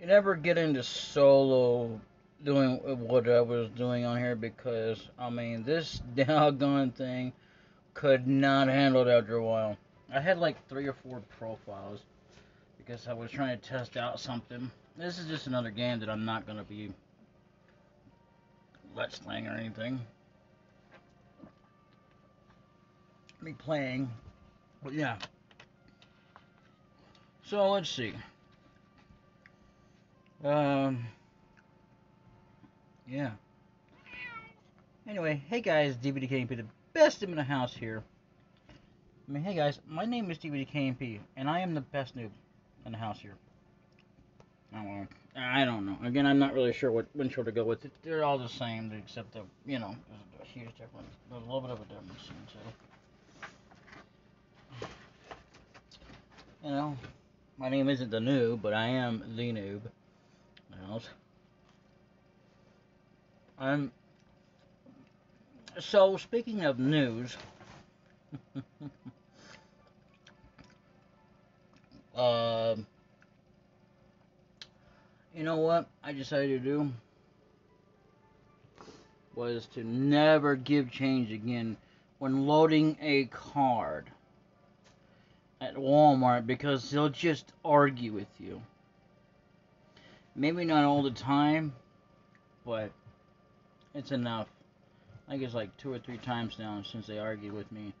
you never get into solo doing what I was doing on here because I mean this doggone thing could not handle it after a while. I had like three or four profiles because I was trying to test out something. This is just another game that I'm not gonna be let's playing or anything. Me playing, but yeah. So let's see. Um. Yeah. Anyway, hey guys, DBDKMP, the best in the house here. I mean, hey guys, my name is DBDKMP, and I am the best noob in the house here. I don't know. I don't know. Again, I'm not really sure what intro to go with. They're all the same, except the, you know, there's a huge difference. There's a little bit of a difference, too. You know, my name isn't the noob, but I am the noob. Else. Um, so, speaking of news, uh, you know what I decided to do? Was to never give change again when loading a card at Walmart because they'll just argue with you. Maybe not all the time, but it's enough. I guess like two or three times now since they argued with me.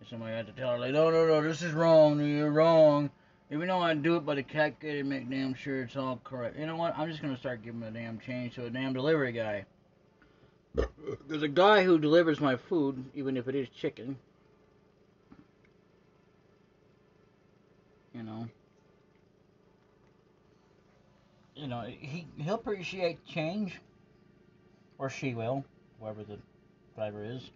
And somebody had to tell her, like, no, no, no, this is wrong, you're wrong. Even though I do it by the calculator to make damn sure it's all correct. You know what? I'm just going to start giving a damn change to a damn delivery guy. There's a guy who delivers my food, even if it is chicken. You know. You know, he, he'll appreciate change or she will, whoever the driver is.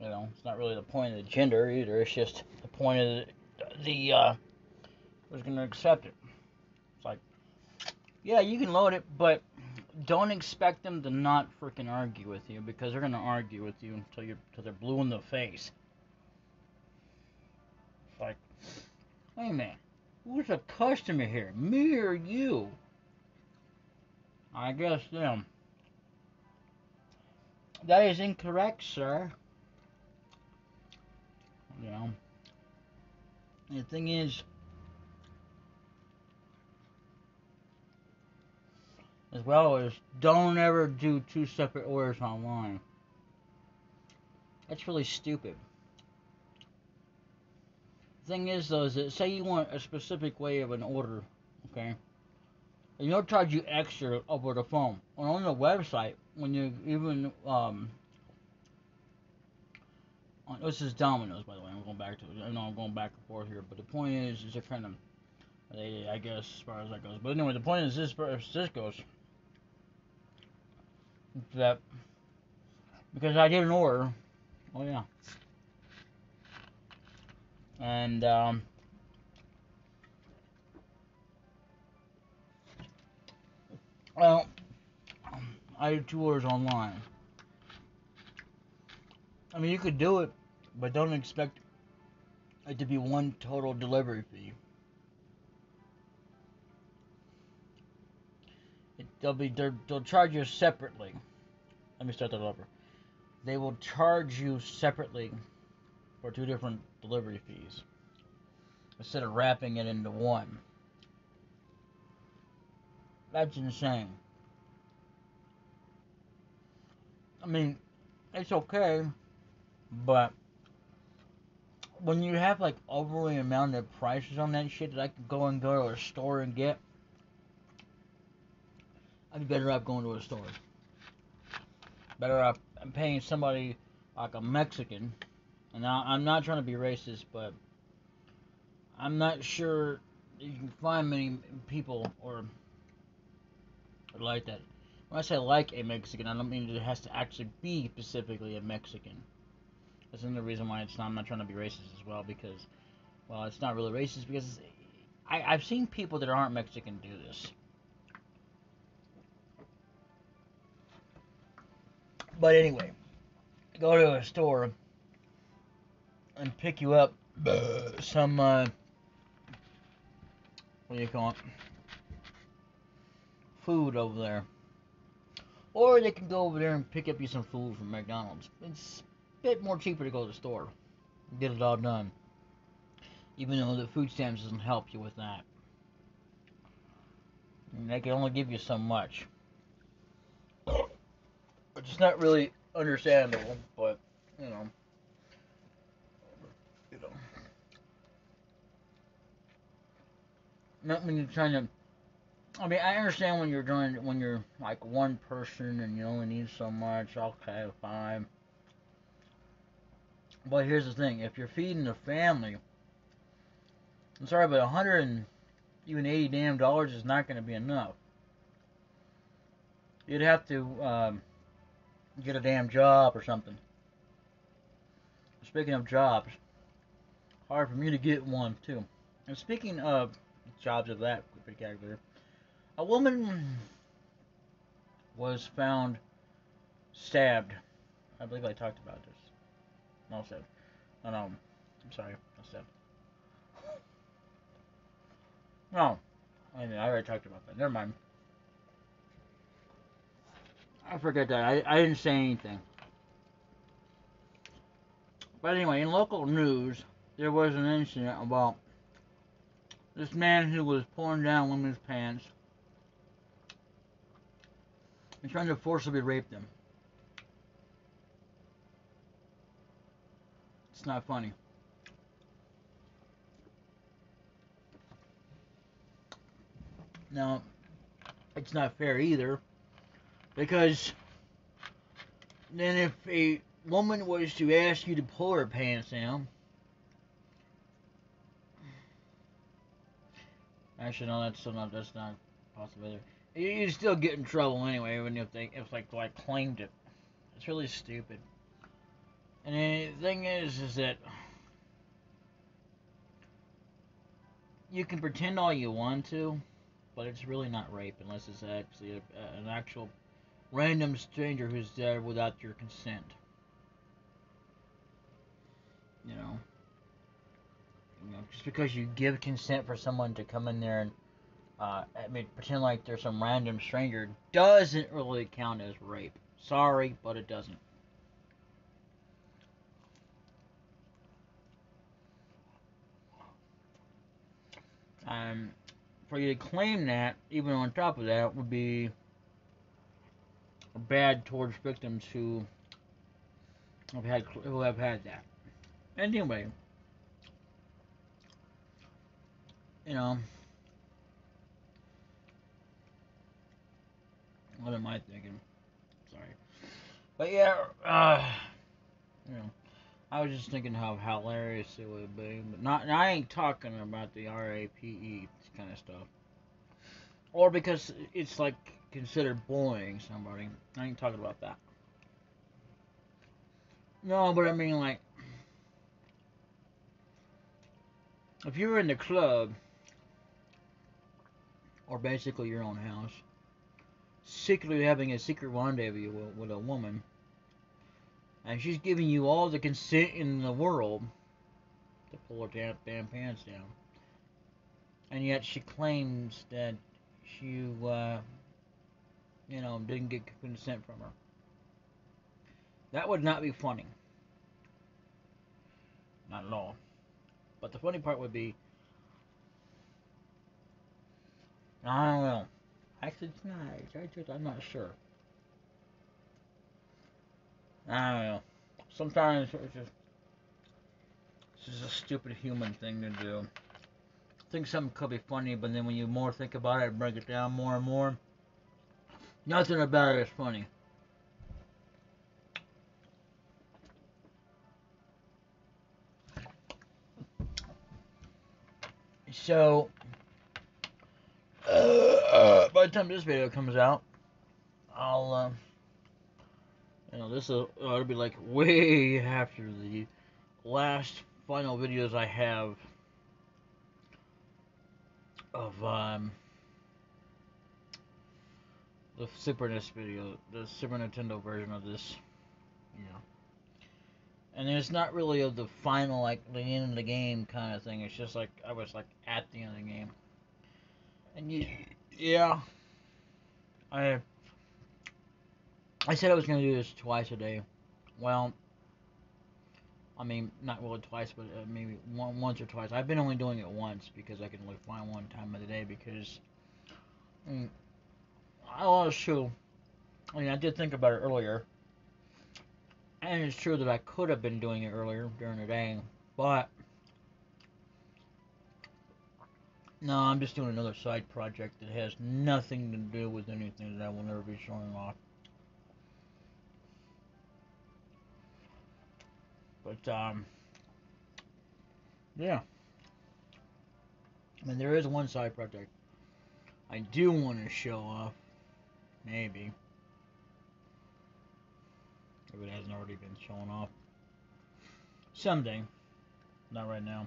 You know, it's not really the point of the gender either. It's just the point of the, the uh, who's going to accept it. It's like, yeah, you can load it, but don't expect them to not freaking argue with you because they're going to argue with you until you're until they're blue in the face. It's like, hey man, who's a customer here, me or you? I guess them. That is incorrect, sir. You know. The thing is, as well as don't ever do two separate orders online. That's really stupid. The thing is, though, is that say you want a specific way of an order, okay? And they'll charge you extra over the phone. Or on the website, when you even um this is Domino's by the way. I'm going back to it. I know I'm going back and forth here, but the point is, is they're kind of they I guess as far as that goes. But anyway, the point is this this goes that because I did an order. Oh yeah. And um well I do orders online. I mean, you could do it, but don't expect it to be one total delivery fee. It, they'll be they'll charge you separately. Let me start that over. They will charge you separately for two different delivery fees instead of wrapping it into one. That's insane. I mean, it's okay, but when you have like overly amount of prices on that shit that I could go and go to a store and get, I'd be better off going to a store. Better off paying somebody like a Mexican, and I, I'm not trying to be racist, but I'm not sure you can find many people or like that when I say like a Mexican, I don't mean it has to actually be specifically a Mexican. That's another reason why it's not, I'm not trying to be racist as well, because, well, it's not really racist, because I, I've seen people that aren't Mexican do this. But anyway, go to a store and pick you up some, uh, what do you call it? Food over there. Or they can go over there and pick up you some food from McDonald's. It's a bit more cheaper to go to the store. Get it all done. Even though the food stamps doesn't help you with that. And they can only give you so much. Which is not really understandable, but you know. You know. Not when you're trying to I mean, I understand when you're doing when you're like one person and you only need so much. Okay, fine. But here's the thing: if you're feeding a family, I'm sorry, but 100 and even 80 damn dollars is not going to be enough. You'd have to um, get a damn job or something. Speaking of jobs, hard for me to get one too. And speaking of jobs of that category, a woman was found stabbed. I believe I talked about this. No, stabbed. No, no. I'm sorry. I stabbed. No. I, mean, I already talked about that. Never mind. I forget that. I, I didn't say anything. But anyway, in local news, there was an incident about this man who was pulling down women's pants and trying to forcibly rape them. It's not funny. Now, it's not fair either, because then if a woman was to ask you to pull her pants down, actually no, that's not that's not possible either you still get in trouble anyway, even if they if like like claimed it. It's really stupid. And the thing is, is that you can pretend all you want to, but it's really not rape unless it's actually a, an actual random stranger who's there without your consent. You know, you know, just because you give consent for someone to come in there and uh, I mean, pretend like there's some random stranger doesn't really count as rape. Sorry, but it doesn't. Um, for you to claim that, even on top of that, would be bad towards victims who have had who have had that. Anyway, you know. What am I thinking? Sorry. But yeah, uh, you know, I was just thinking how hilarious it would be. But not, I ain't talking about the RAPE kind of stuff. Or because it's like considered bullying somebody. I ain't talking about that. No, but I mean like, if you were in the club, or basically your own house, secretly having a secret rendezvous with, with a woman, and she's giving you all the consent in the world to pull her damn, pants down, and yet she claims that you, uh, you know, didn't get consent from her. That would not be funny. Not at all. But the funny part would be, I don't know. Actually, it's. I just, I'm not sure. I don't know. Sometimes it's just, it's just a stupid human thing to do. I think something could be funny, but then when you more think about it break it down more and more, nothing about it is funny. So, uh, by the time this video comes out, I'll, uh, you know, this will it'll be like way after the last final videos I have of um, the Super NES video, the Super Nintendo version of this, you know. And it's not really of the final, like, the end of the game kind of thing. It's just like, I was, like, at the end of the game. And you, yeah. I I said I was gonna do this twice a day. Well, I mean, not really twice, but uh, maybe one, once or twice. I've been only doing it once because I can only find one time of the day because I mean, I true. I mean, I did think about it earlier, and it's true that I could have been doing it earlier during the day, but no, I'm just doing another side project that has nothing to do with anything that I will never be showing off. But um, yeah. I mean, there is one side project I do want to show off. Maybe. If it hasn't already been shown off. Someday. Not right now.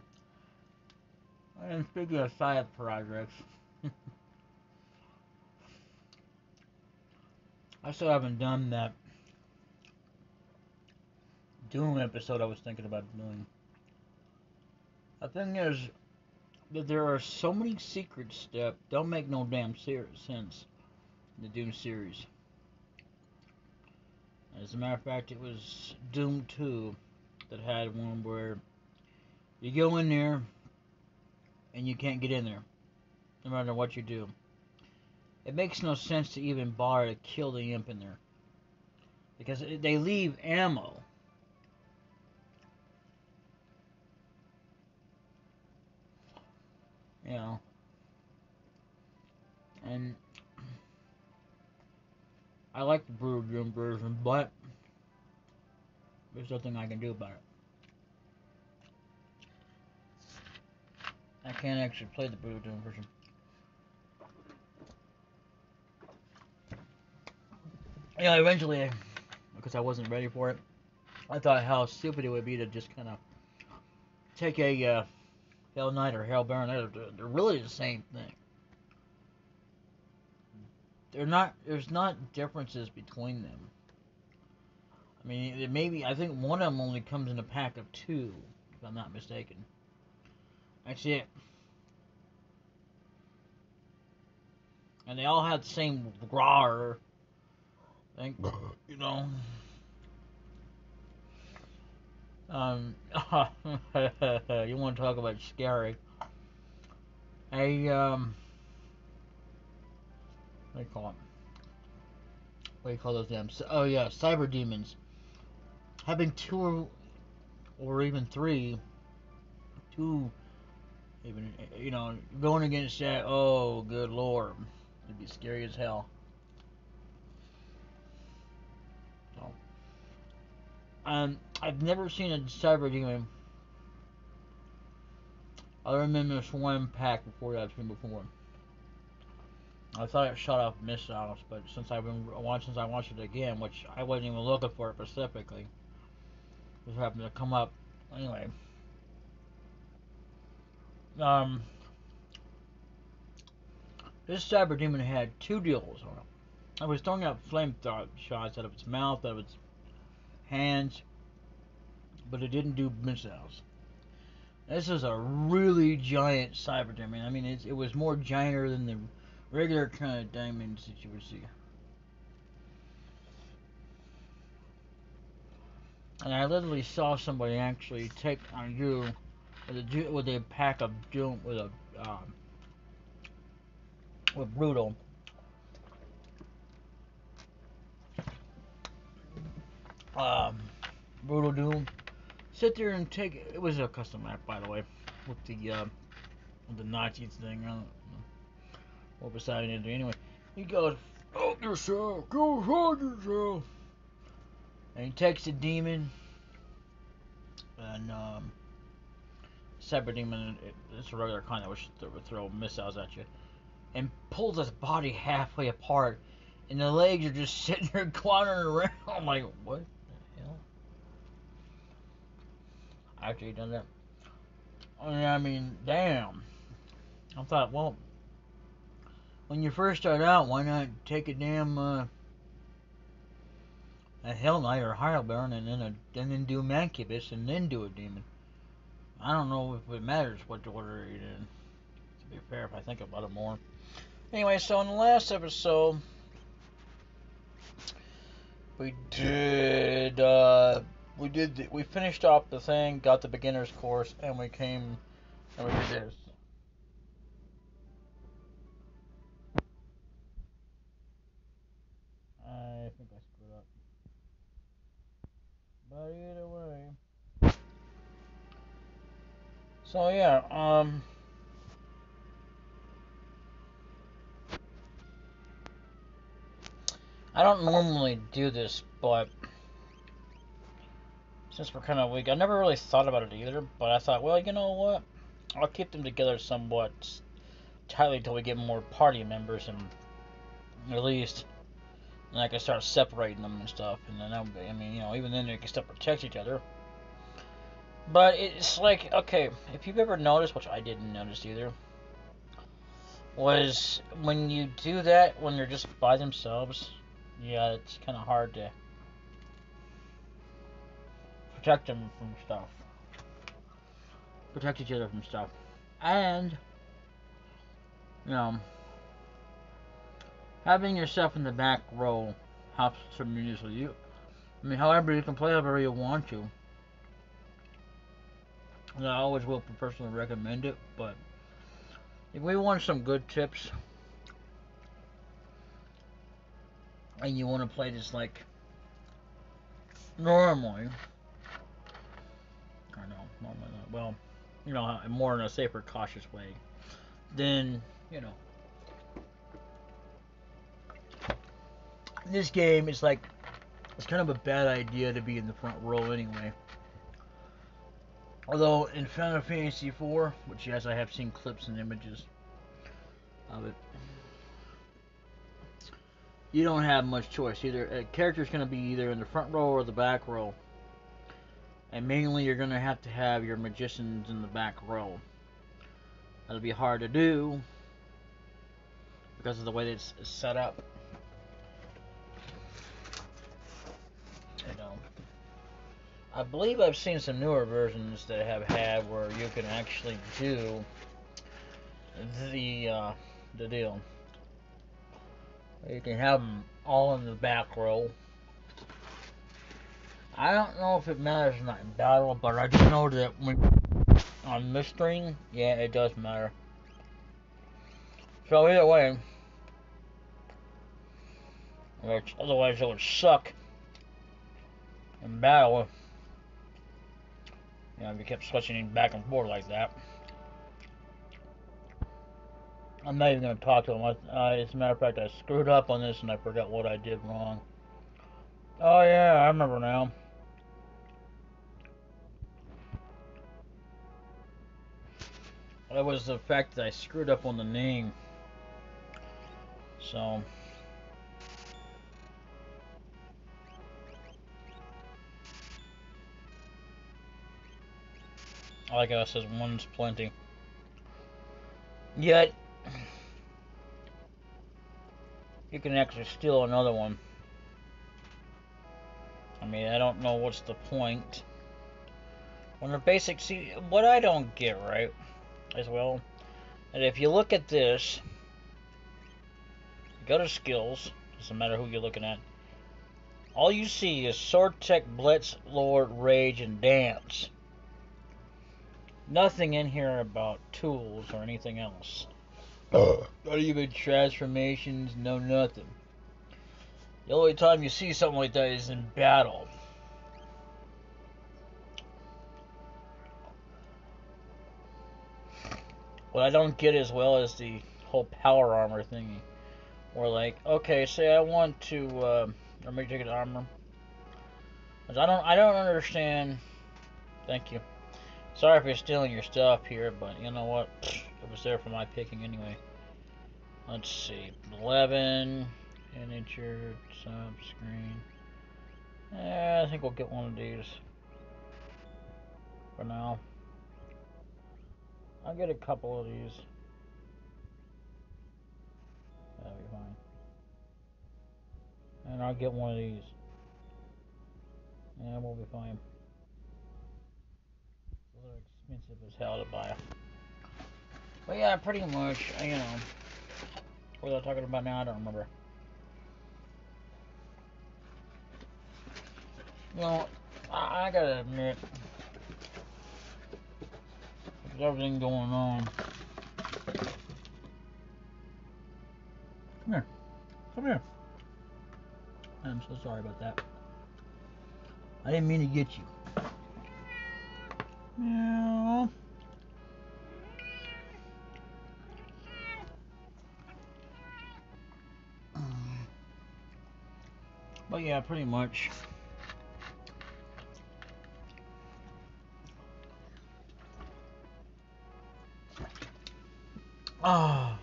And speaking of side projects, I still haven't done that Doom episode I was thinking about doing. The thing is that there are so many secrets that don't make no damn sense in the Doom series. As a matter of fact, it was Doom 2 that had one where you go in there and you can't get in there, no matter what you do. It makes no sense to even bother to kill the imp in there. Because they leave ammo you know. And I like the Brutal Doom version, but there's nothing I can do about it. I can't actually play the Brutal Doom version. Yeah, eventually, because I wasn't ready for it, I thought how stupid it would be to just kind of take a uh, Hell Knight or Hell Baron, they're, they're really the same thing. They're not. There's not differences between them. I mean, maybe I think one of them only comes in a pack of two, if I'm not mistaken. That's it. And they all had the same grar. Think, you know. Um, you want to talk about scary? A um, what do you call it? What do you call those names? Oh yeah, cyber demons. Having two or even three, two, even you know, going against that. Oh, good lord, it'd be scary as hell. Um, I've never seen a cyber demon. I remember this one pack before that I've seen before. I thought it shot off missiles, but since I've been watching, since I watched it again, which I wasn't even looking for it specifically, just happened to come up anyway. Um, this cyber demon had two deals on it. I was throwing out flame shots out of its mouth, out of its hands, but it didn't do missiles. This is a really giant cyber demon. I mean, it, it was more gianter than the regular kind of diamonds that you would see. And I literally saw somebody actually take on you with a with a pack of doom with a um, with brutal um, Brutal Doom. Sit there and take it. It was a custom map, by the way, with the uh, with the Nazis thing. Know what beside it anyway. He goes, "Help yourself, go hug yourself," and he takes the demon and um, Cyber Demon. It's a regular kind that would throw missiles at you, and pulls his body halfway apart, and the legs are just sitting there clattering around. I'm like, what? The hell I actually done that. I mean, damn. I thought, well, when you first start out, why not take a damn uh, a Hell Knight or Hell Baron and then a, and then do a Mancubus and then do a demon. I don't know if it matters what order you're in. To be fair, if I think about it more. Anyway, so in the last episode, We did. Uh, we did. The, we finished off the thing, got the beginner's course, and we came and we did this. I think I screwed up. But either way. So yeah, um. I don't normally do this, but since we're kind of weak, I never really thought about it either. But I thought, well, you know what? I'll keep them together somewhat tightly until we get more party members, and at least then I can start separating them and stuff. And then, that would be, I mean, you know, even then they can still protect each other. But it's like, okay, if you've ever noticed, which I didn't notice either, was when you do that when they're just by themselves, yeah, it's kind of hard to protect them from stuff. Protect each other from stuff. And, you know, having yourself in the back row helps tremendously. You, I mean, however, you can play however you want to. And I always will personally recommend it, but if we want some good tips, and you want to play this like normally, I know, normally not, well, you know, more in a safer, cautious way, then, you know, this game is like, it's kind of a bad idea to be in the front row anyway. Although in Final Fantasy IV, which yes, I have seen clips and images of it, you don't have much choice. Either a character's going to be either in the front row or the back row. And mainly you're going to have to have your magicians in the back row. That'll be hard to do because of the way it's set up. I believe I've seen some newer versions that have had where you can actually do the uh, the deal. You can have them all in the back row. I don't know if it matters not in battle, but I just know that when on Mystering, yeah, it does matter. So either way, which otherwise it would suck in battle. You know, if you kept switching back and forth like that. I'm not even going to talk to him. Uh, as a matter of fact, I screwed up on this and I forgot what I did wrong. Oh, yeah, I remember now. That was the fact that I screwed up on the name. So. Like I says, one's plenty. Yet, you can actually steal another one. I mean, I don't know what's the point. When the basic, see, what I don't get right, as well, and if you look at this, go to skills, doesn't matter who you're looking at, all you see is Sword Tech, Blitz, Lore, Rage, and Dance. Nothing in here about tools or anything else. Uh. Not even transformations, no nothing. The only time you see something like that is in battle. What I don't get as well as the whole power armor thingy. Or like, okay, say I want to, uh, let me take an armor. I don't, I don't understand. Thank you. Sorry for stealing your stuff here, but you know what? It was there for my picking anyway. Let's see. 11 integer sub screen. Eh, I think we'll get one of these for now. I'll get a couple of these. That'll be fine. And I'll get one of these. And we'll be fine. They're expensive as hell to buy. But yeah, pretty much, uh, you know. What was I talking about now? I don't remember. You know, I, I gotta admit, with everything going on. Come here. Come here. I'm so sorry about that. I didn't mean to get you. Meow. But yeah, pretty much. Ah,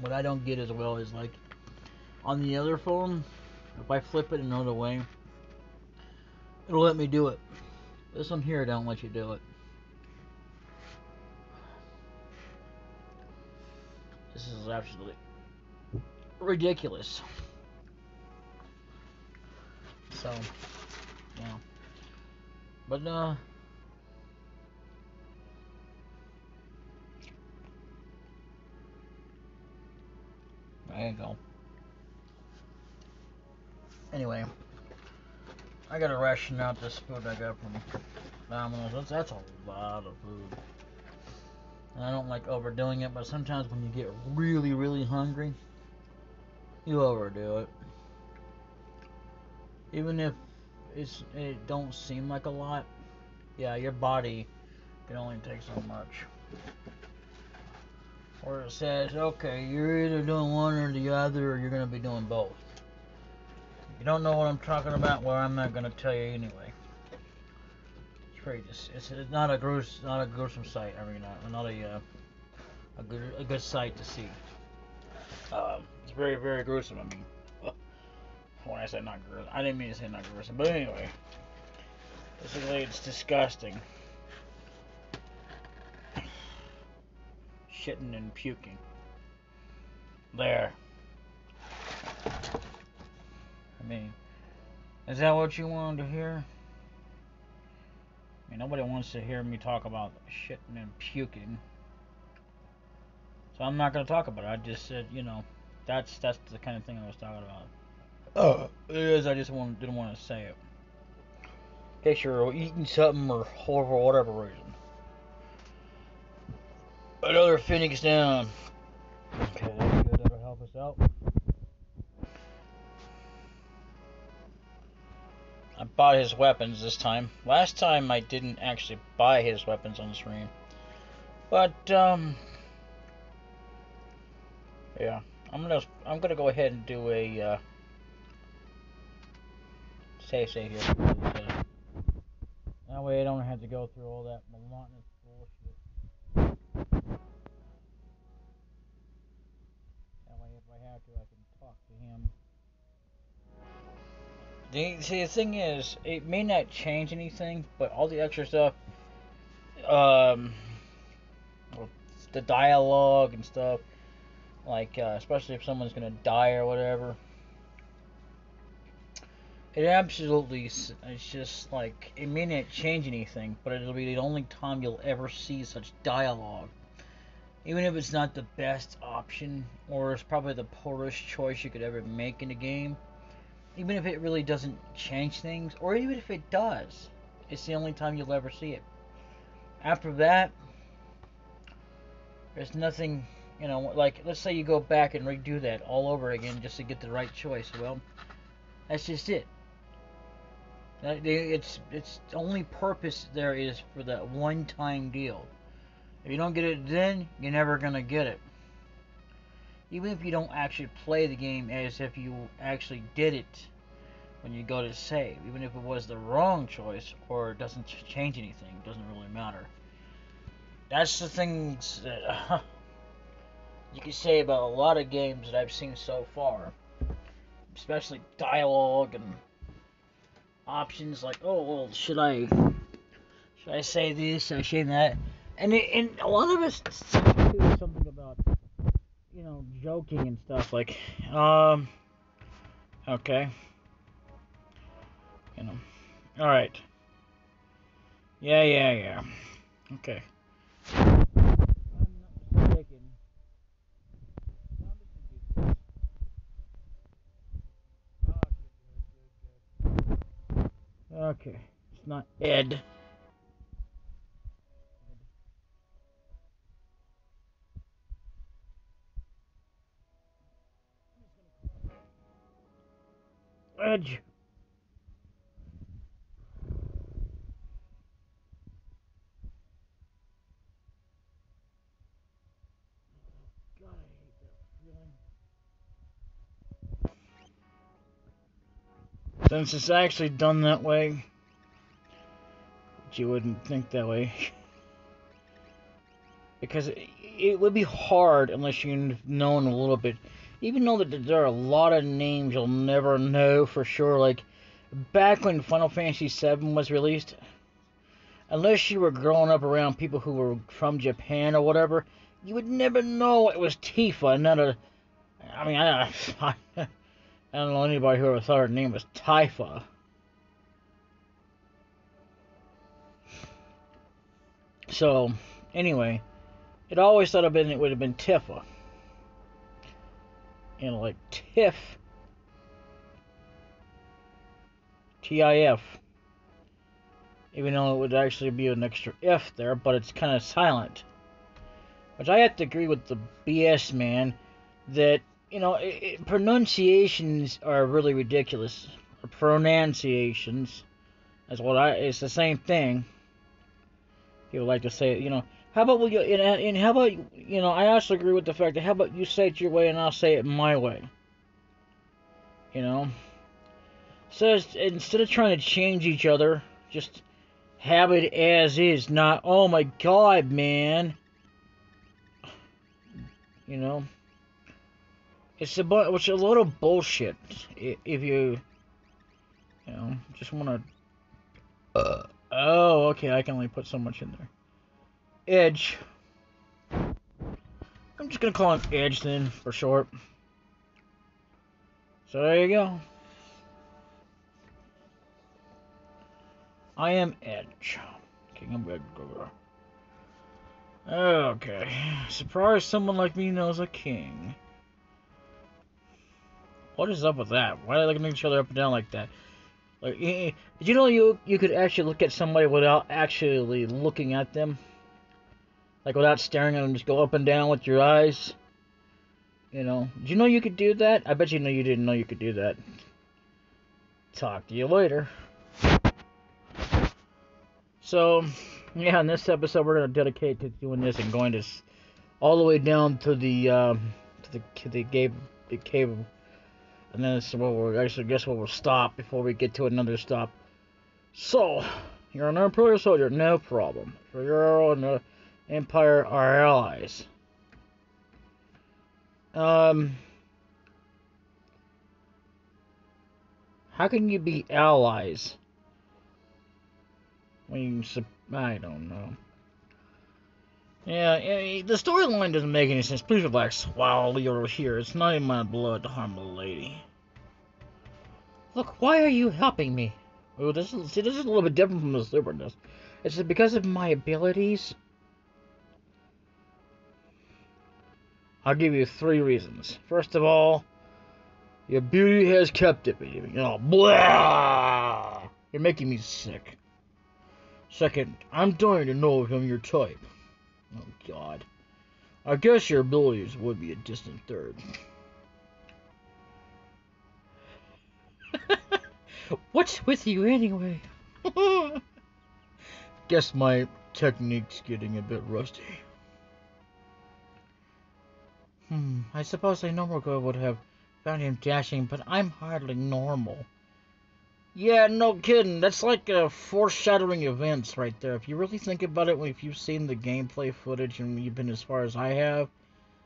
what I don't get as well is like on the other phone, if I flip it another way, it'll let me do it. This one here don't let you do it. This is absolutely ridiculous. So, yeah. But, uh, there you go. Anyway, I gotta ration out this food I got from Domino's. That's, that's a lot of food. And I don't like overdoing it, but sometimes when you get really, really hungry, you overdo it even if it's it don't seem like a lot, yeah, your body can only take so much. Or it says, okay, you're either doing one or the other, or you're gonna be doing both. You don't know what I'm talking about, well, I'm not gonna tell you anyway. It's pretty just, it's, it's not a gross, not a gruesome sight. I mean, not, not a uh, a good a good sight to see. Um, it's very very gruesome. I mean when I said not gruesome. I didn't mean to say not gruesome, but anyway. Basically, it's disgusting. Shitting and puking. There. I mean, is that what you wanted to hear? I mean, nobody wants to hear me talk about shitting and puking. So I'm not going to talk about it. I just said, you know, that's that's the kind of thing I was talking about. Oh, it is. I just want, didn't want to say it. In case you're eating something or for whatever reason. Another Phoenix down. Okay. That'll help us out. Bought his weapons this time. Last time I didn't actually buy his weapons on the stream. But, um... Yeah. I'm gonna I'm gonna go ahead and do a uh, say say here. That way I don't have to go through all that monotonous bullshit. The, see the thing is, it may not change anything, but all the extra stuff, um, the dialogue and stuff, like uh, especially if someone's gonna die or whatever it absolutely, it's just like, it may not change anything, but it'll be the only time you'll ever see such dialogue. Even if it's not the best option, or it's probably the poorest choice you could ever make in the game, even if it really doesn't change things, or even if it does, it's the only time you'll ever see it. After that, there's nothing, you know, like, let's say you go back and redo that all over again just to get the right choice. Well, that's just it. It's its only purpose there is for that one-time deal. If you don't get it then, you're never gonna get it. Even if you don't actually play the game as if you actually did it when you go to save, even if it was the wrong choice or doesn't change anything, it doesn't really matter. That's the things that uh, you can say about a lot of games that I've seen so far, especially dialogue and options like, oh, well, should I should I say this? Should I say that? And it, and a lot of us you know joking and stuff like, um, okay, you know, all right, yeah, yeah, yeah, okay. Okay, it's not Ed. Edge. Since it's actually done that way, you wouldn't think that way. because it, it, would be hard unless you've known a little bit. Even though that there are a lot of names you'll never know for sure. Like, back when Final Fantasy VII was released, unless you were growing up around people who were from Japan or whatever, you would never know it was Tifa, not a. I mean, I, I I don't know anybody who ever thought her name was Tifa. So, anyway, it always thought been it would have been Tifa. Like Tiff. T-I-F. Even though it would actually be an extra F there, but it's kind of silent. Which I have to agree with the BS man that you know, it, it, pronunciations are really ridiculous. Pronunciations. That's what I. It's the same thing. People like to say, you know, how about we? And, and how about you know? I also agree with the fact that how about you say it your way and I'll say it my way. You know. So instead of trying to change each other, just have it as is. Not, oh my God, man. You know. It's a which a lot of bullshit. If you, you know, just want to. Uh. Oh, okay. I can only put so much in there. Edge. I'm just gonna call him Edge then, for short. So there you go. I am Edge. King of Edgar. Okay. Surprise someone like me knows a king. What is up with that? Why are they looking at each other up and down like that? Like, did you know you you could actually look at somebody without actually looking at them? Like without staring at them, just go up and down with your eyes. You know, did you know you could do that? I bet you know you didn't know you could do that. Talk to you later. So, yeah, in this episode, we're gonna dedicate to doing this and going to all the way down to the uh, to the to the cave the and then it's we'll actually guess where we'll stop before we get to another stop. So, you're an Imperial soldier, no problem. Figaro and the Empire are allies. Um, how can you be allies? When you, I don't know. Yeah, the storyline doesn't make any sense. Please relax while you're here. It's not in my blood to harm a lady. Look, why are you helping me? Oh, this is, see, this is a little bit different from the Super NES. Is it because of my abilities? I'll give you three reasons. First of all, your beauty has captivated me. Oh, blah! You're making me sick. Second, I'm dying to know if I'm your type. Oh, God. I guess your abilities would be a distant third. What's with you anyway? guess my technique's getting a bit rusty. Hmm, I suppose a normal girl would have found him dashing, but I'm hardly normal. Yeah, no kidding. That's like a foreshadowing events right there. If you really think about it, if you've seen the gameplay footage and you've been as far as I have,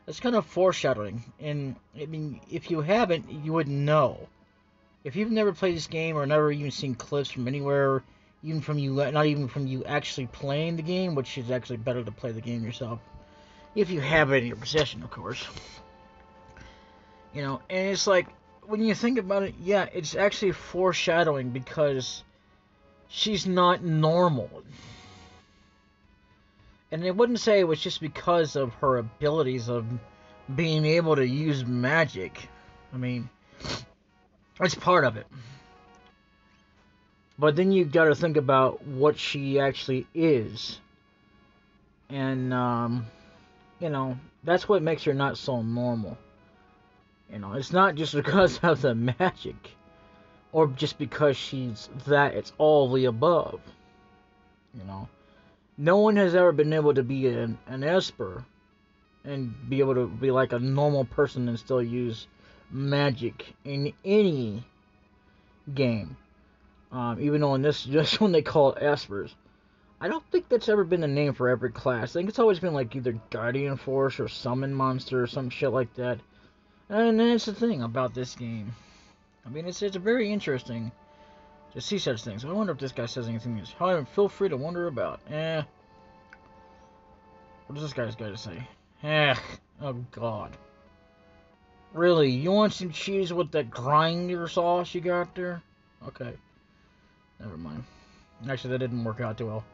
it's kind of foreshadowing. And I mean, if you haven't, you wouldn't know. If you've never played this game or never even seen clips from anywhere, even from you, not even from you actually playing the game, which is actually better to play the game yourself, if you have it in your possession, of course. You know, and it's like when you think about it, yeah, it's actually foreshadowing because she's not normal. And I wouldn't say it was just because of her abilities of being able to use magic. I mean, it's part of it. but then you've got to think about what she actually is, and um, you know that's what makes her not so normal. You know, it's not just because of the magic, or just because she's that. It's all the above. You know, no one has ever been able to be an, an Esper and be able to be like a normal person and still use magic in any game. Um, even though in this this one they call it Espers. I don't think that's ever been the name for every class. I think it's always been like either Guardian Force or Summon Monster or some shit like that. And that's the thing about this game. I mean, it's it's very interesting to see such things. I wonder if this guy says anything. Feel free to wonder about. Eh. What does this guy's got to say? Eh. Oh, God. Really? You want some cheese with that grinder sauce you got there? Okay. Never mind. Actually, that didn't work out too well.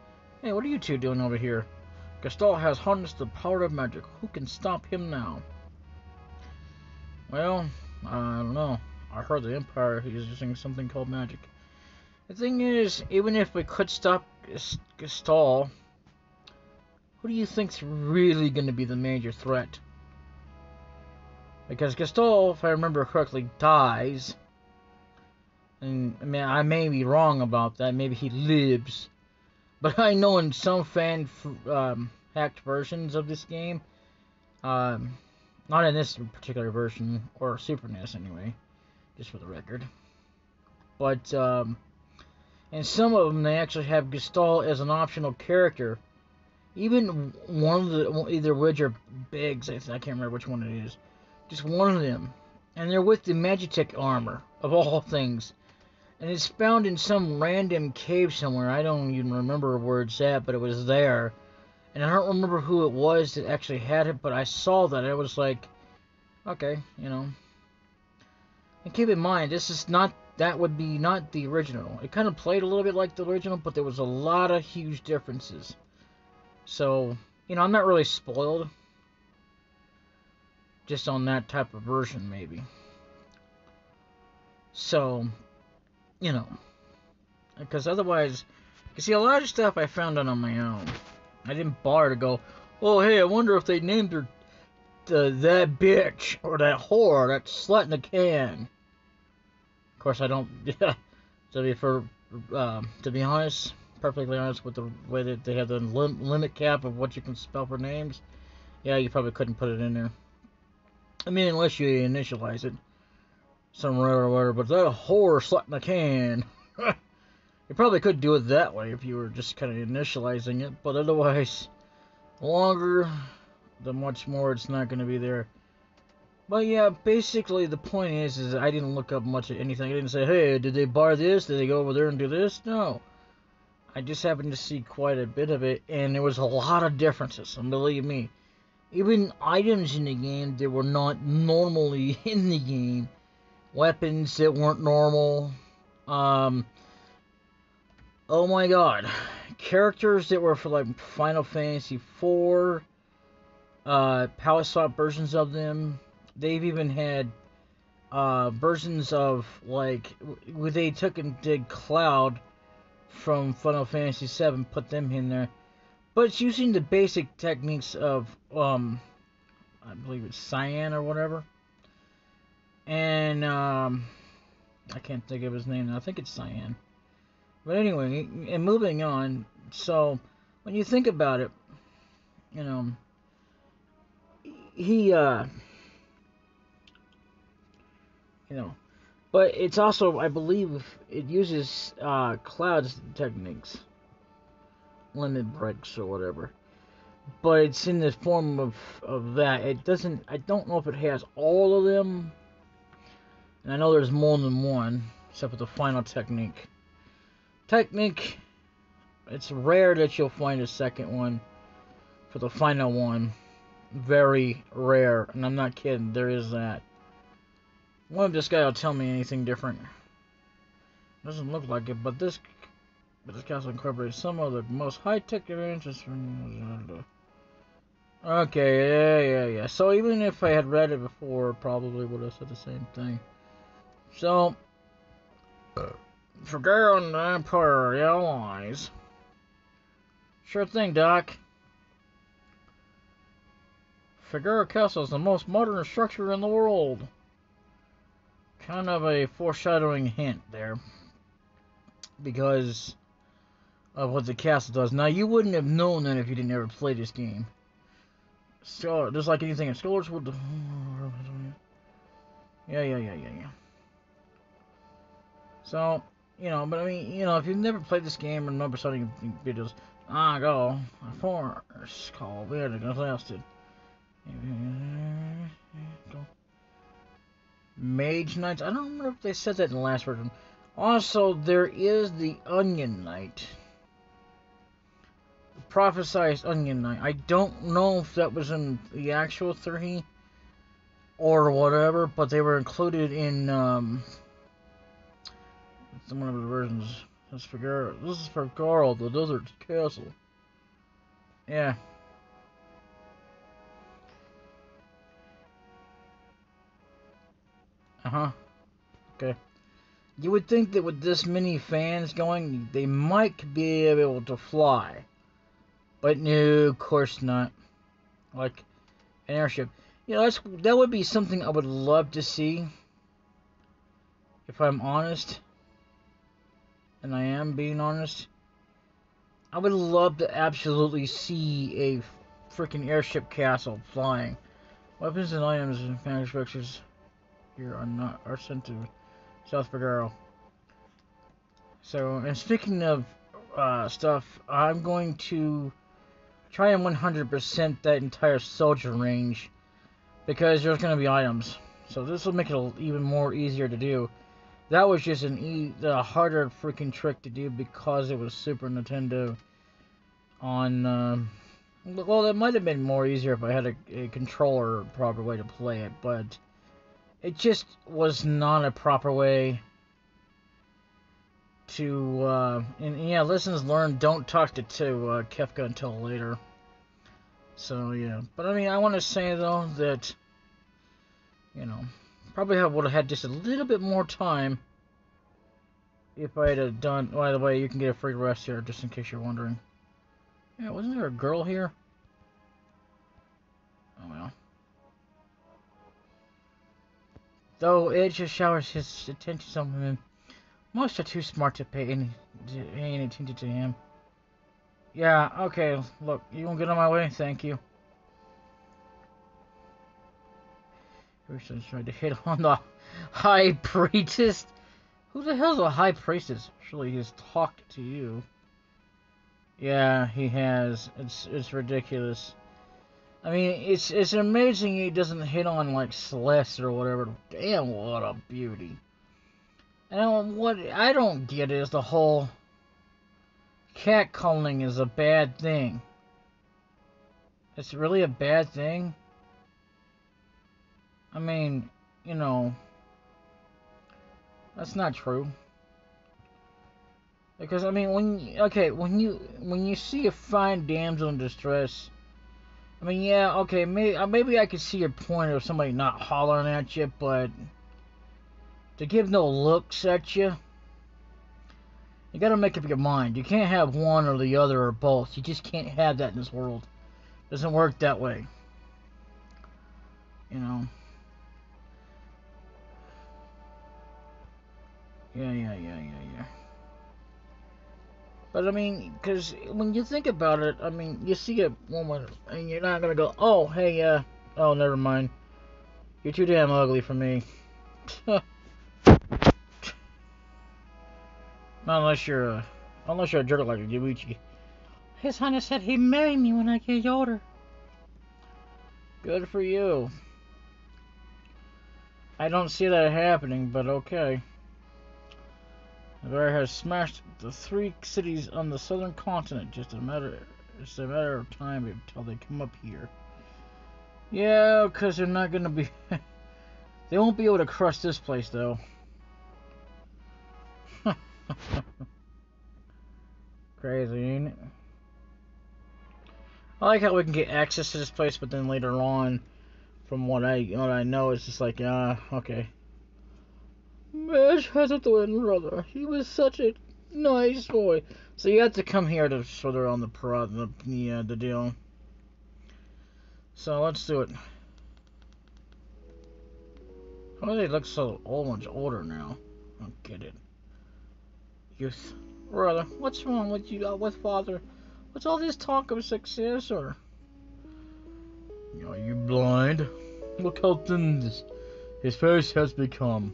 Hey, what are you two doing over here? Gestahl has harnessed the power of magic. Who can stop him now? Well, I don't know. I heard the Empire is using something called magic. The thing is, even if we could stop Gestahl, who do you think's really going to be the major threat? Because Gestahl, if I remember correctly, dies. And I mean, I may be wrong about that. Maybe he lives. But I know in some fan um, hacked versions of this game, um, not in this particular version, or Super NES anyway, just for the record. But um, in some of them, they actually have Gestahl as an optional character. Even one of the, either Wedge or Biggs, I, can't remember which one it is. Just one of them. And they're with the Magitek armor, of all things. And it's found in some random cave somewhere. I don't even remember where it's at, but it was there. And I don't remember who it was that actually had it, but I saw that. I was like, okay, you know. And keep in mind, this is not, that would be not the original. It kind of played a little bit like the original, but there was a lot of huge differences. So, you know, I'm not really spoiled. Just on that type of version, maybe. So, you know, because otherwise, you see, a lot of stuff I found out on my own. I didn't bother to go, oh, hey, I wonder if they named her uh, that bitch or that whore, that slut in the can. Of course, I don't. Yeah, to be for uh, to be honest, perfectly honest with the way that they have the lim- limit cap of what you can spell for names. Yeah, you probably couldn't put it in there. I mean, unless you initialize it somewhere or whatever, but that a whore slut in the can. you probably could do it that way if you were just kind of initializing it, but otherwise, longer, the much more it's not going to be there. But yeah, basically the point is, is I didn't look up much of anything. I didn't say, hey, did they bar this? Did they go over there and do this? No. I just happened to see quite a bit of it, and there was a lot of differences, and believe me, even items in the game that were not normally in the game weapons that weren't normal. Um, oh my god, characters that were for like Final Fantasy IV, uh, Swap versions of them. They've even had uh, versions of like they took and did Cloud from Final Fantasy VII, put them in there, but it's using the basic techniques of um, I believe it's Cyan or whatever. And um, I can't think of his name. I think it's Cyan. But anyway, and moving on. So when you think about it, you know, he, uh, you know, but it's also, I believe, it uses uh, clouds techniques, limit breaks or whatever. But it's in the form of of that. It doesn't. I don't know if it has all of them and I know there's more than one, except for the final technique. Technique, it's rare that you'll find a second one for the final one. Very rare, and I'm not kidding, there is that. One of this guy will tell me anything different. Doesn't look like it, but this but this castle incorporates some of the most high-tech advances from Okay, yeah, yeah, yeah. So even if I had read it before, probably would have said the same thing. So, Figaro and the Empire, the Allies. Sure thing, Doc. Figaro Castle is the most modern structure in the world. Kind of a foreshadowing hint there. Because of what the castle does. Now, you wouldn't have known that if you didn't ever play this game. So, just like anything in scholars would. Yeah, yeah, yeah, yeah, yeah. So, you know, but I mean, you know, if you've never played this game or remember starting videos, ah, go, a force call, we had it lasted. Go. Mage Knights. I don't remember if they said that in the last version. Also, there is the Onion Knight. The prophesized Onion Knight. I don't know if that was in the actual 3 or whatever, but they were included in um, one of the versions. This is for Gar This is for Garl, the Desert Castle. Yeah. Uh huh. Okay. You would think that with this many fans going, they might be able to fly. But no, of course not. Like an airship. You know, that's, that would be something I would love to see. If I'm honest. And I am being honest. I would love to absolutely see a freaking airship castle flying. Weapons and items and manufacturers here are not are sent to South Figaro. So, and speaking of uh, stuff, I'm going to try and 100% that entire soldier range because there's going to be items. So this will make it even more easier to do. That was just an e harder freaking trick to do because it was Super Nintendo on. Uh, well, it might have been more easier if I had a, a controller proper way to play it, but it just was not a proper way to. Uh, and yeah, lessons learned. Don't talk to to uh, Kefka until later. So yeah, but I mean, I want to say though that you know probably have would have had just a little bit more time if I had done. Oh, By the way, you can get a free rest here, just in case you're wondering. Yeah, wasn't there a girl here? Oh well. Though Ed just showers his attention on women, most are too smart to pay any, to pay any attention to him. Yeah, okay, look, you won't get on my way? Thank you. Person's trying to hit on the high priestess. Who the hell's a high priestess? Surely he's talked to you. Yeah, he has. It's it's ridiculous. I mean, it's it's amazing he doesn't hit on like Celeste or whatever. Damn, what a beauty. And what I don't get is the whole catcalling is a bad thing. It's really a bad thing. I mean, you know, that's not true. Because I mean, when okay, when you when you see a fine damsel in distress, I mean, yeah, okay, maybe uh, maybe I could see your point of somebody not hollering at you, but to give no looks at you, you gotta make up your mind. You can't have one or the other or both. You just can't have that in this world. It doesn't work that way. You know. Yeah, yeah, yeah, yeah, yeah. But I mean, because when you think about it, I mean, you see a woman and you're not gonna go, oh, hey, uh, oh, never mind. You're too damn ugly for me. not unless you're, uh, unless you're a jerk like a Yuichi. His Highness said he'd marry me when I get older. Good for you. I don't see that happening, but okay. The has smashed the three cities on the southern continent. Just a matter, it's a matter of time until they come up here. Yeah, because they're not gonna be. they won't be able to crush this place, though. Crazy, ain't it? I like how we can get access to this place, but then later on, from what I what I know, it's just like, ah, uh, okay. Mash has a twin brother. He was such a nice boy. So you have to come here to of on the pro the the, uh, the deal. So let's do it. Why do they look so old much older now? I don't get it. Youth. Brother, what's wrong with you, uh, with father? What's all this talk of success, or? Are you blind? Look how thin this, his face has become.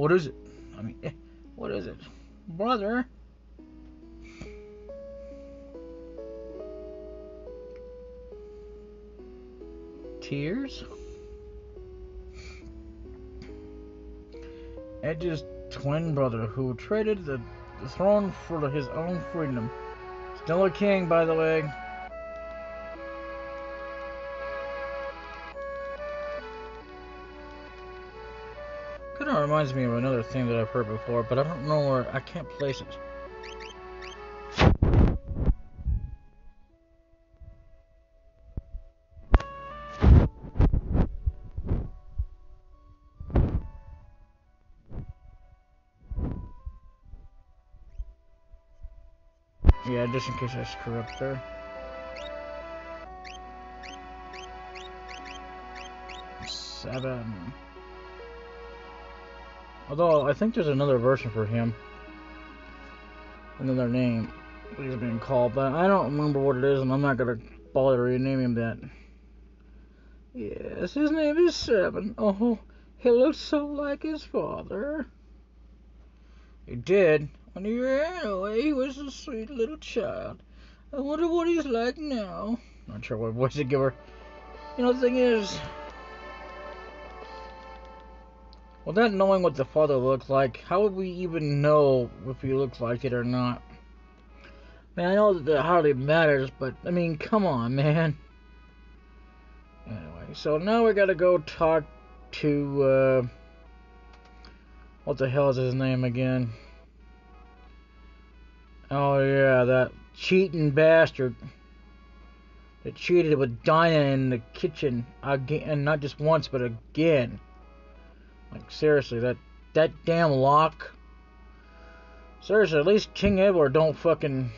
What is it? I mean, eh, what is it? Brother? Tears? Edge's twin brother who traded the, the throne for his own freedom. Still a king, by the way. Reminds me of another thing that I've heard before, but I don't know where I can't place it. Yeah, just in case I screw up there. Seven. Although, I think there's another version for him. Another name he's being called, but I don't remember what it is, and I'm not gonna bother to rename him that. Yes, his name is Seven. Oh, he looks so like his father. He did. When he ran away, he was a sweet little child. I wonder what he's like now. Not sure what voice to give her. You know, the thing is, without knowing what the father looked like, how would we even know if he looked like it or not? Man, I know that hardly matters, but I mean, come on, man. Anyway, so now we gotta go talk to, uh, what the hell is his name again? Oh yeah, that cheating bastard that cheated with Dinah in the kitchen again, and not just once, but again. Like seriously, that that damn lock. Seriously, at least King Edward don't fucking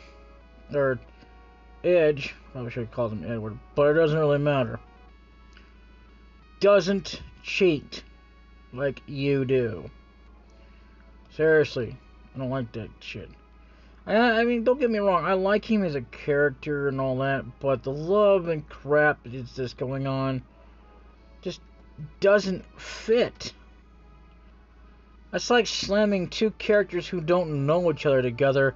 or Edge. Probably should have called him Edward, but it doesn't really matter. Doesn't cheat like you do. Seriously, I don't like that shit. I, I mean, don't get me wrong. I like him as a character and all that, but the love and crap that's just going on just doesn't fit. That's like slamming two characters who don't know each other together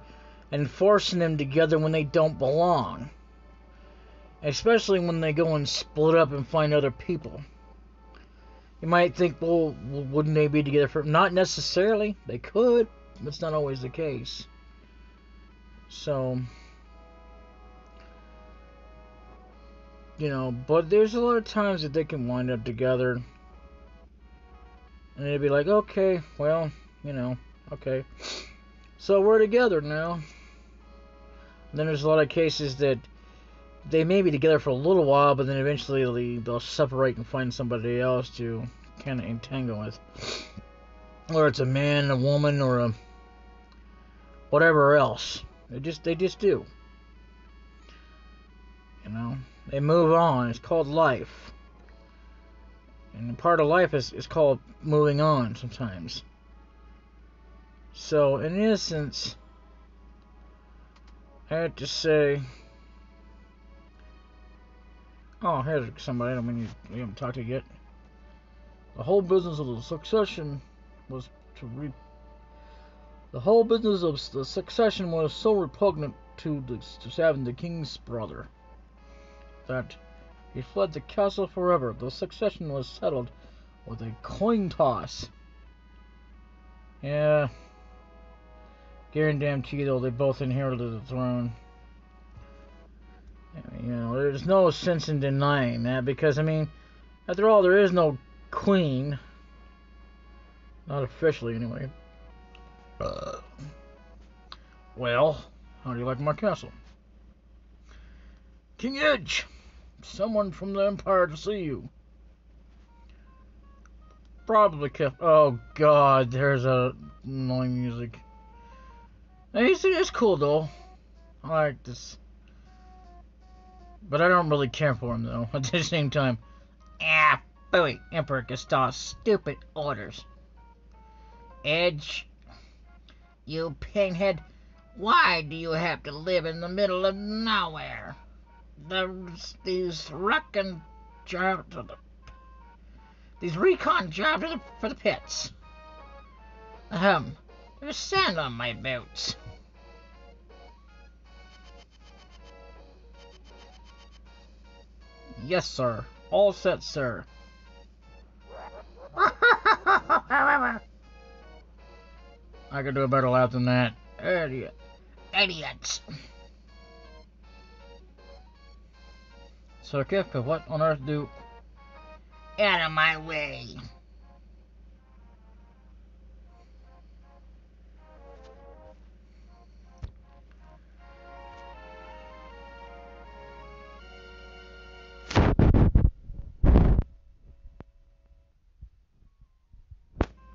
and forcing them together when they don't belong. Especially when they go and split up and find other people. You might think, well, wouldn't they be together for. Not necessarily. They could. That's not always the case. So, you know, but there's a lot of times that they can wind up together. And they'd be like, okay, well, you know, okay. So we're together now. And then there's a lot of cases that they may be together for a little while, but then eventually they'll separate and find somebody else to kind of entangle with. Or it's a man, a woman, or a whatever else. They just they just do. You know, they move on. It's called life. And part of life is, is called moving on sometimes. So, in essence, I have to say. Oh, here's somebody. I don't mean you, haven't talked to yet. The whole business of the succession was to re the whole business of the succession was so repugnant to, the, to having the king's brother that he fled the castle forever. The succession was settled with a coin toss. Yeah. Guarantee though, they both inherited the throne. You know, there's no sense in denying that because, I mean, after all, there is no queen. Not officially, anyway. Uh, well, how do you like my castle? King Edge, someone from the Empire to see you. probably kept. Oh God, there's a annoying music. It's, it's cool though. I like this, but I don't really care for him though. At the same time, ah, Bowie, Emperor Gestahl's stupid orders. Edge, you pinhead, why do you have to live in the middle of nowhere? There's these wrecking jobs, these recon for the, for the pits. Ahem, there's sand on my boots. Yes, sir. All set, sir. I could do a better laugh than that. Idiot. Idiots. So, Kefka, what on earth do... Out of my way.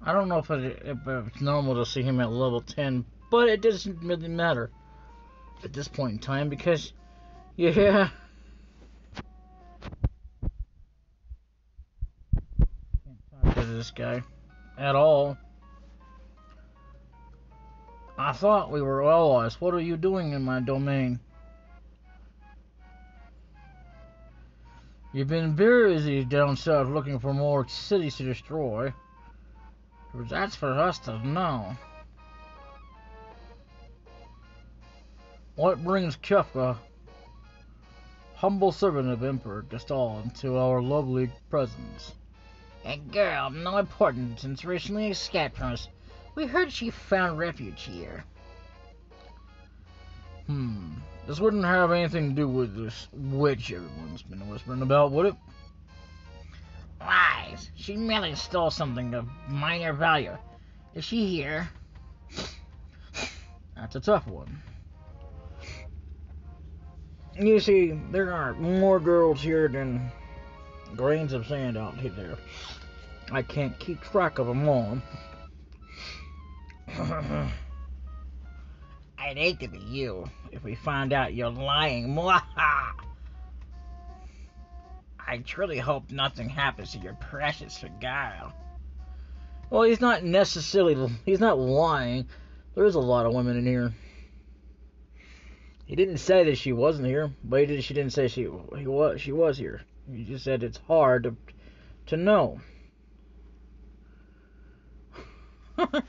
I don't know if, it, if it's normal to see him at level 10, but it doesn't really matter at this point in time because, yeah. Can't talk to this guy at all. I thought we were allies. What are you doing in my domain? You've been busy down south looking for more cities to destroy. That's for us to know. What brings Kefka, humble servant of Emperor Gestahl, into our lovely presence? A girl of no importance since recently escaped from us. We heard she found refuge here. Hmm. This wouldn't have anything to do with this witch everyone's been whispering about, would it? Lies. She merely stole something of minor value. Is she here? That's a tough one. You see, there are more girls here than grains of sand out here. I can't keep track of them all. I'd hate to be you if we find out you're lying. I truly hope nothing happens to your precious Figaro. Well, he's not necessarily, he's not lying. There's a lot of women in here. He didn't say that she wasn't here, but he did, she didn't say she he was she was here. He just said it's hard to to know. I'd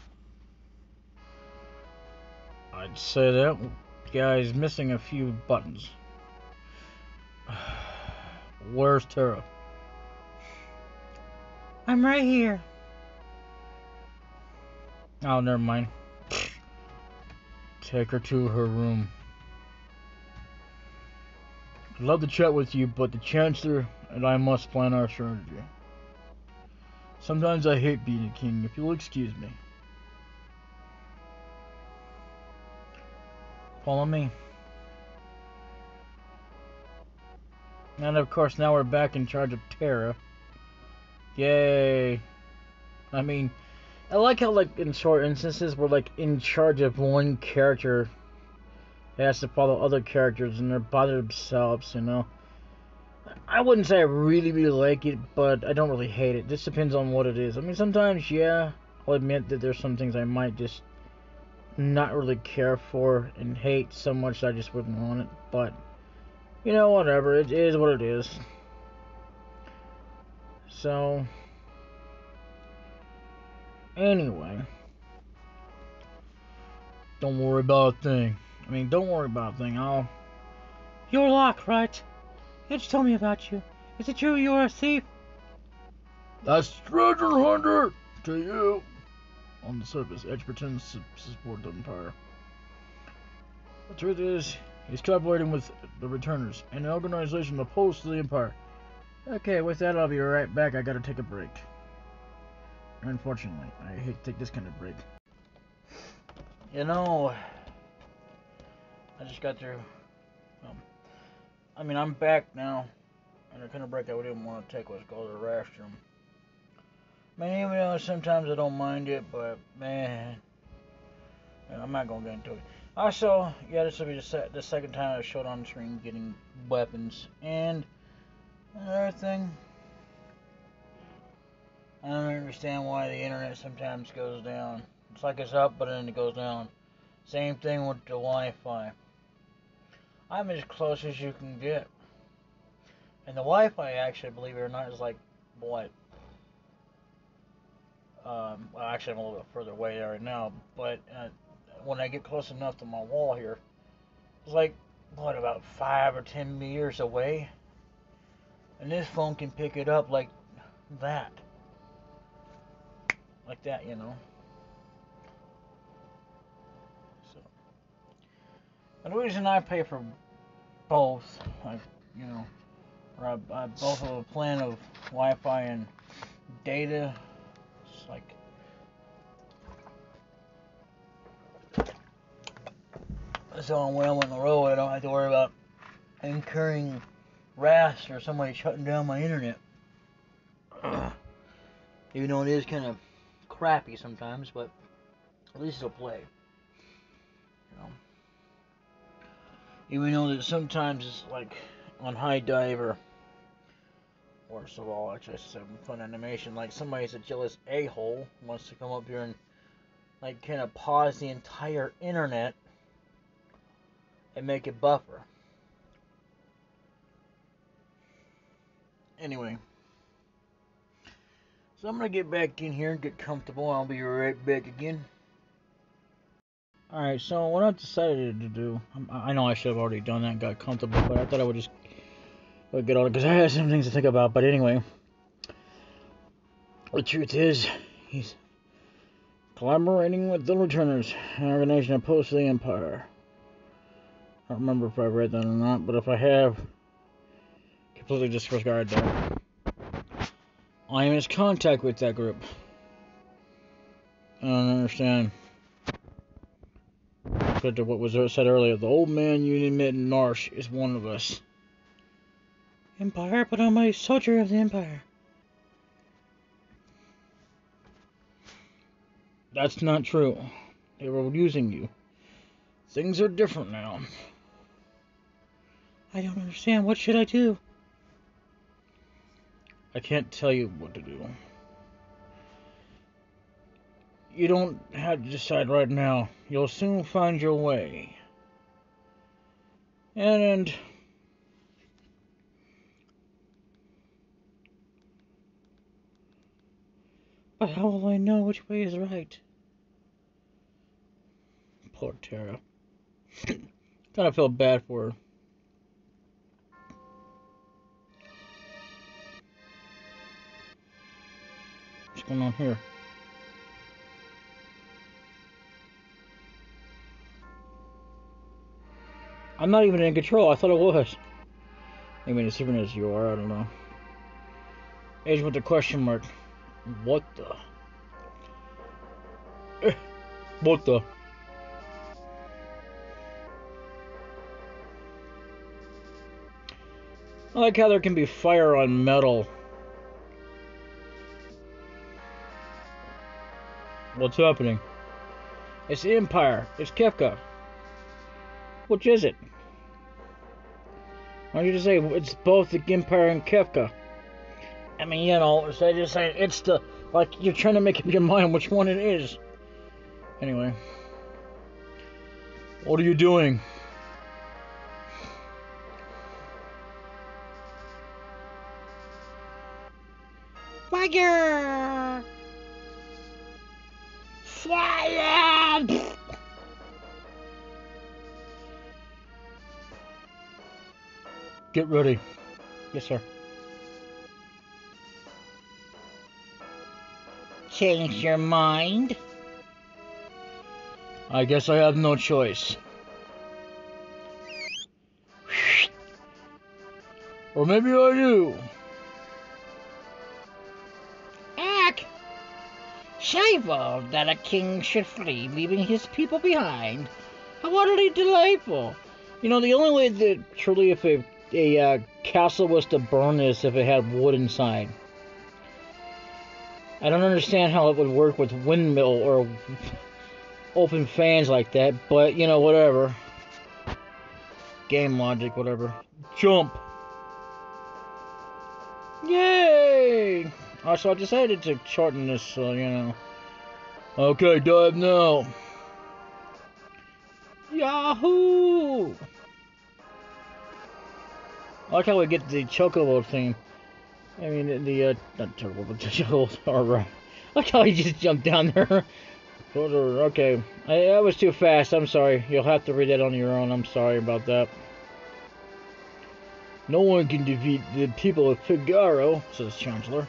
say that guy's missing a few buttons. Where's Terra? I'm right here. Oh, never mind. Take her to her room. I'd love to chat with you, but the Chancellor and I must plan our strategy. Sometimes I hate being a king, if you'll excuse me. Follow me. And of course, now we're back in charge of Terra. Yay. I mean, I like how, like, in short instances, we're, like, in charge of one character has to follow other characters and they're by themselves, you know? I wouldn't say I really, really like it, but I don't really hate it. This depends on what it is. I mean, sometimes, yeah, I'll admit that there's some things I might just not really care for and hate so much that I just wouldn't want it, but you know, whatever. It is what it is. So, anyway, don't worry about a thing. I mean, don't worry about a thing. I'll. You're Locke, right? Edge told me about you. Is it true you're a thief? That's treasure hunter to you. On the surface, Edge pretends to support the Empire. The truth is, He's collaborating with the Returners, an organization opposed to the Empire. Okay, with that, I'll be right back. I gotta take a break. Unfortunately, I hate to take this kind of break. You know, I just got through. Um, I mean, I'm back now. And of break I didn't want to take go to the restroom. Man, even though sometimes I don't mind it, but man, I'm not gonna get into it. Also, yeah, this will be the, the second time I showed on screen getting weapons. And another thing, I don't understand why the internet sometimes goes down. It's like it's up, but then it goes down. Same thing with the Wi-Fi. I'm as close as you can get. And the Wi-Fi, actually, believe it or not, is like what? Um, well, actually, I'm a little bit further away right now, but uh, when I get close enough to my wall here, it's like what about five or ten meters away, and this phone can pick it up like that, like that, you know. So, and the reason I pay for both, like you know, I, I both have a plan of Wi-Fi and data. It's like so when I'm on the road, I don't have to worry about incurring wrath or somebody shutting down my internet. Even though it is kind of crappy sometimes, but at least it'll play. Even though that sometimes it's like on high dive or worst of all, actually, some fun animation. Like somebody's a jealous a hole wants to come up here and like kind of pause the entire internet and make it buffer. Anyway, so I'm gonna get back in here and get comfortable. I'll be right back again. Alright, so what I decided to do, I know I should have already done that and got comfortable, but I thought I would just get on it because I had some things to think about. But anyway, the truth is, he's collaborating with the Returners, an organization opposed to the Empire. I don't remember if I read that or not, but if I have, completely disregard that. I am in contact with that group. I don't understand. But to what was said earlier, the old man you Union Narshe is one of us. Empire, but I'm a soldier of the Empire. That's not true. They were using you. Things are different now. I don't understand. What should I do? I can't tell you what to do. You don't have to decide right now. You'll soon find your way. And But how will I know which way is right? Poor Terra. kind of feel bad for her. What's going on here? I'm not even in control. I thought it was. I mean, as even as you are, I don't know. Age with the question mark. What the? Eh, what the? I like how there can be fire on metal. What's happening? It's the Empire. It's Kefka. Which is it? Why don't you just say it's both the Empire and Kefka? I mean, you know, I just say it's the like you're trying to make up your mind which one it is. Anyway, what are you doing? Fire! Fire! Get ready. Yes, sir. Change your mind? I guess I have no choice. Or maybe I do. Ack! Shameful that a king should flee, leaving his people behind. How utterly delightful. You know, the only way that truly if a, a uh, castle was to burn is if it had wood inside. I don't understand how it would work with windmill or open fans like that, but you know, whatever. Game logic, whatever. Jump! Yay! Oh, so I decided to shorten this, so, you know. Okay, dive now. Yahoo! I like how we get the chocobo thing. I mean, the, uh, not chocobo, chocobo, I like how he just jumped down there. okay, I, that was too fast, I'm sorry. You'll have to read that on your own, I'm sorry about that. No one can defeat the people of Figaro, says Chancellor.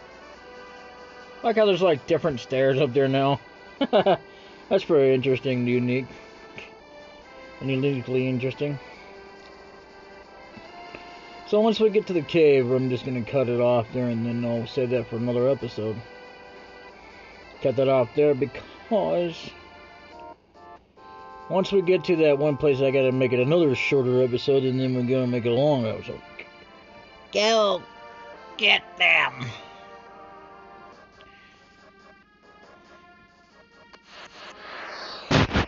I like how there's like different stairs up there now. That's very interesting, unique, and uniquely interesting. So once we get to the cave, I'm just gonna cut it off there, and then I'll save that for another episode. Cut that off there because once we get to that one place, I gotta make it another shorter episode, and then we're gonna make it a long episode. Go get them.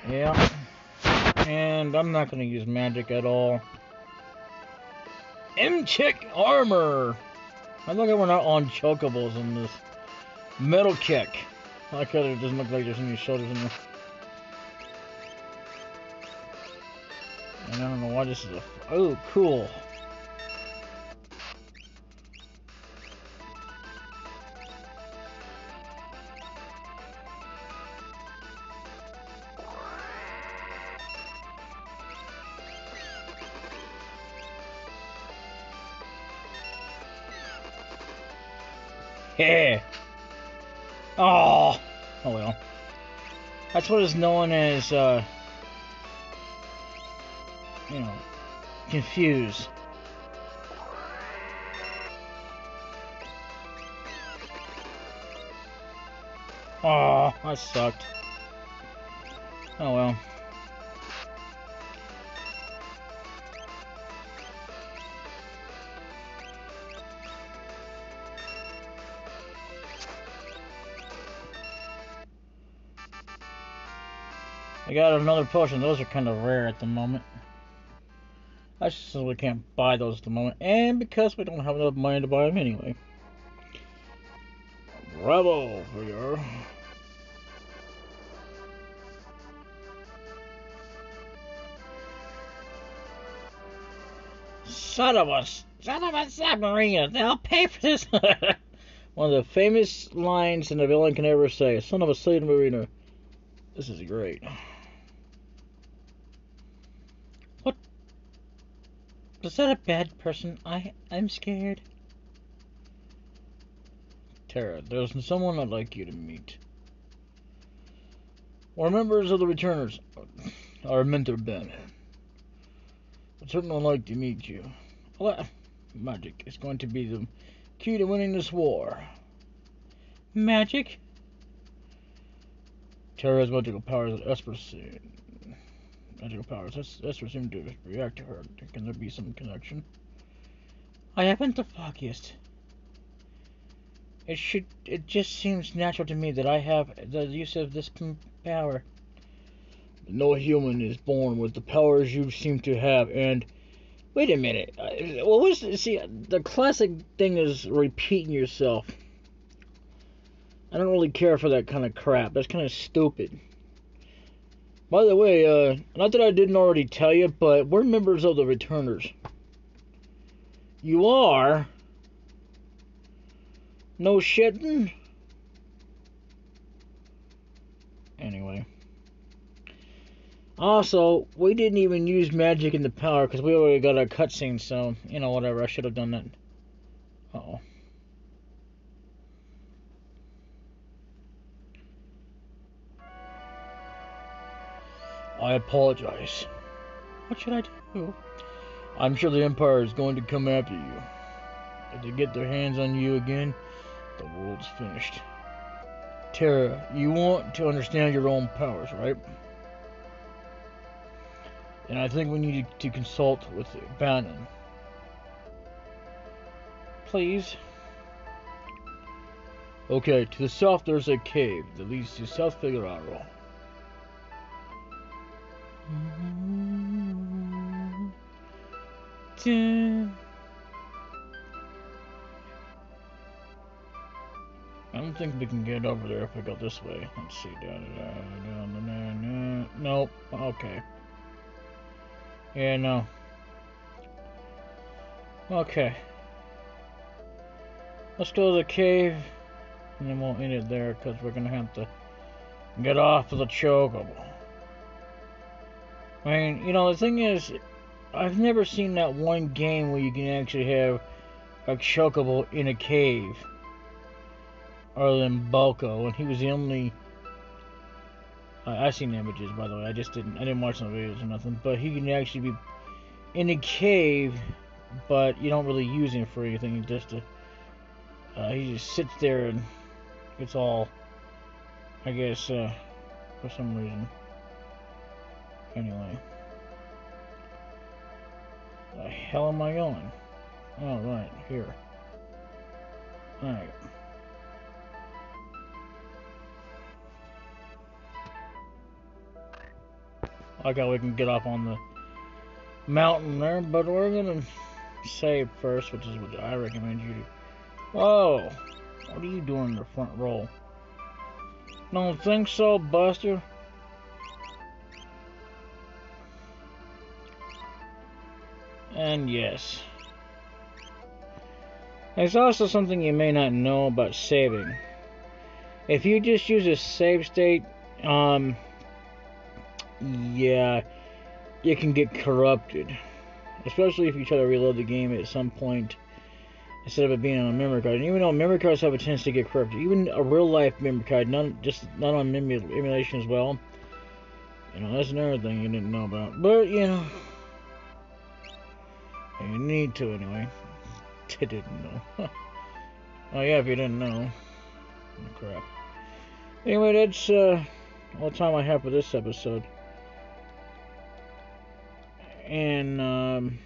Yeah. And I'm not going to use magic at all. M-Chick armor! I look like we're not on chocobos in this. Metal kick. I like it doesn't look like there's any shoulders in there. And I don't know why this is a... Oh, cool. That's what is known as, uh, you know, confuse. Oh, that sucked. Oh well. Got another potion. Those are kind of rare at the moment. I just we can't buy those at the moment. And because we don't have enough money to buy them anyway. Bravo your... Son of a... Son of a submarine! They'll pay for this! One of the famous lines in a villain can ever say. Son of a submarine. This is great. Was that a bad person? I I'm scared. Terra, there's someone I'd like you to meet. Or members of the returners. Our mentor Ben. I'd certainly like to meet you. Well, magic is going to be the key to winning this war. Magic? Terra's magical powers at Espersine magical powers. Let's, let's resume to react to her. Can there be some connection? I haven't the foggiest. It should. It just seems natural to me that I have the use of this power. No human is born with the powers you seem to have, and wait a minute. What was see the classic thing is repeating yourself. I don't really care for that kind of crap. That's kind of stupid. By the way, uh, not that I didn't already tell you, but we're members of the Returners. You are? No shitting? Anyway. Also, we didn't even use magic in the power because we already got our cutscene, so, you know, whatever. I should have done that. Uh oh I apologize. What should I do? I'm sure the Empire is going to come after you. If they get their hands on you again, the world's finished. Terra, you want to understand your own powers, right? And I think we need to consult with Banon. Please. Okay, to the south there's a cave that leads to South Figaro. I don't think we can get over there if we go this way. Let's see. Down, down, down. Nope. Okay. Yeah, no. Okay. Let's go to the cave, and then we'll end it there, because we're going to have to get off of the chocobo. I mean, you know, the thing is, I've never seen that one game where you can actually have a chocobo in a cave other than Balko, and he was the only. I, I seen images, by the way. I just didn't. I didn't watch the videos or nothing. But he can actually be in a cave, but you don't really use him for anything. Just to, uh, he just sits there and gets all. I guess uh, for some reason. Anyway. The hell am I going? Oh, right, here. Alright. like how we can get up on the mountain there, but we're gonna save first, which is what I recommend you do. Whoa! What are you doing in the front row? Don't think so, Buster? And yes. There's also something you may not know about saving. If you just use a save state, um, yeah, it can get corrupted. Especially if you try to reload the game at some point instead of it being on a memory card. And even though memory cards have a tendency to get corrupted, even a real life memory card, just not on emulation as well. You know, that's another thing you didn't know about. But you know, you need to anyway. Didn't know. oh yeah, if you didn't know. Oh, crap. Anyway, that's uh, all the time I have for this episode and um,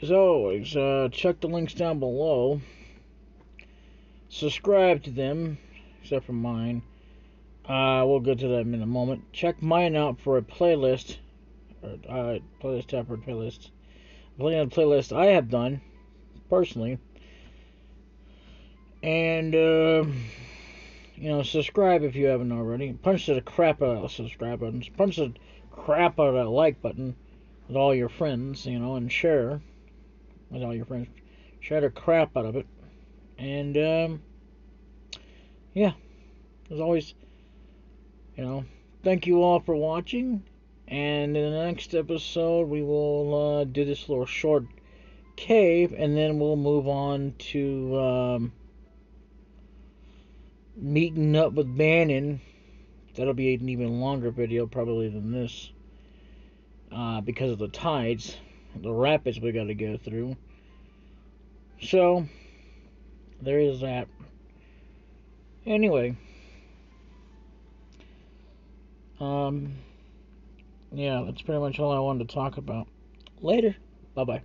as always, uh, check the links down below. Subscribe to them, except for mine. Uh, we'll get to that in a moment. Check mine out for a playlist, or uh, playlist tab for a playlist. Playing a playlist I have done personally, and uh, you know, subscribe if you haven't already. Punch the crap out of the subscribe button. Punch the crap out of that like button with all your friends, you know, and share with all your friends. Share the crap out of it. And, um, yeah, as always, you know, thank you all for watching. And in the next episode, we will uh, do this little short cave, and then we'll move on to um, meeting up with Banon That'll be an even longer video probably than this. Uh, because of the tides, the rapids we got to go through. So, there is that. Anyway. Um, yeah, that's pretty much all I wanted to talk about. Later. Bye-bye.